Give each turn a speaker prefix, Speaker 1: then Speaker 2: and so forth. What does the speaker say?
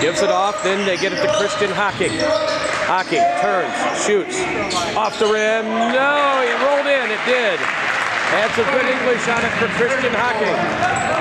Speaker 1: Gives it off, then they get it to Christian Hocking. Hocking turns, shoots, off the rim. No, he rolled in. It did. That's a good English on it for Christian Hocking.